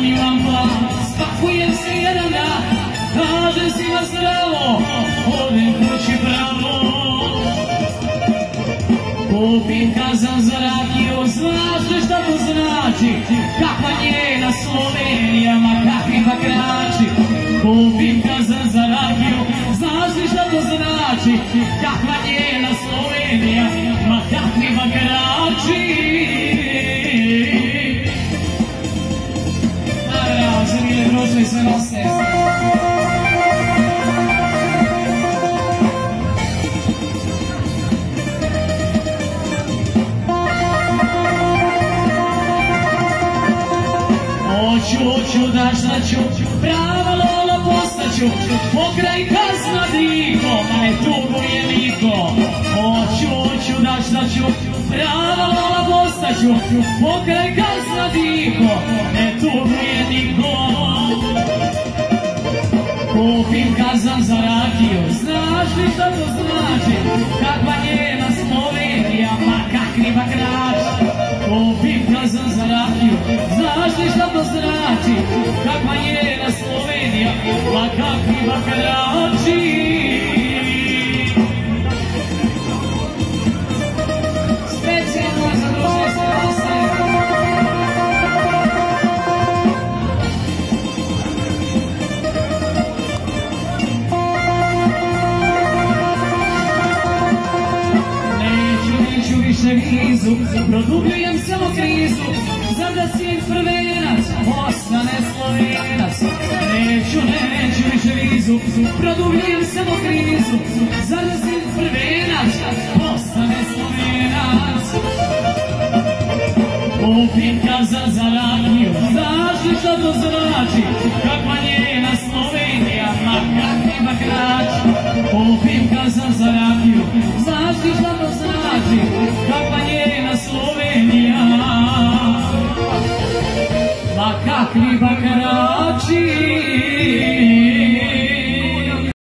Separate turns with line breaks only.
mi je lampa, spakujem se jedan dan, kažem svima zdravo, odem kući pravo. Popita sam zarakio, znaš li šta to znači, kakva njena Slovenija, ma kakvi pa krači. Popita sam zarakio, znaš li šta to znači, kakva njena Slovenija, ma kakvi pa krači. I sve nose Hoću, hoću, daš da ću, prava lola postaću, pokraj kazna diko, ma ne tuguje niko. Hoću, hoću, daš da ću, prava lola postaću, pokraj kazna diko, ne tuguje Kupim kazan za rakiju, znaš li šta to znači? Kakva njena Slovenija, ma kakvi bakrač. Kupim kazan za rakiju, znaš li šta to znači? Kakva njena Slovenija, ma kakvi bakrači. više krizu. Produbljujem samo krizu. Za da si prvenac Ostane slovenac. Neću, neću više vizu. Produbljujem samo krizu. Za da si prvenac Ostane slovenac. Opinka za zarakiju Znaš što to znači? Kakva njena Slovenija Ma kakva krač Opinka za zarakiju Znaš što Bakara.